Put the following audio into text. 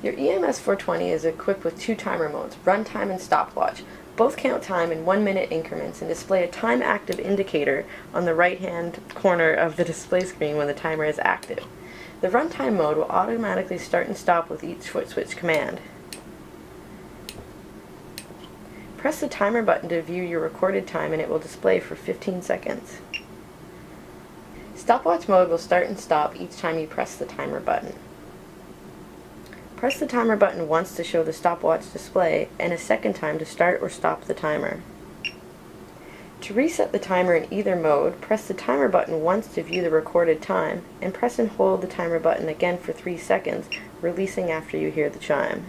Your EMS 420 is equipped with two timer modes, runtime and stopwatch. Both count time in one minute increments and display a time active indicator on the right hand corner of the display screen when the timer is active. The runtime mode will automatically start and stop with each foot switch command. Press the timer button to view your recorded time and it will display for 15 seconds. Stopwatch mode will start and stop each time you press the timer button. Press the timer button once to show the stopwatch display and a second time to start or stop the timer. To reset the timer in either mode, press the timer button once to view the recorded time, and press and hold the timer button again for 3 seconds, releasing after you hear the chime.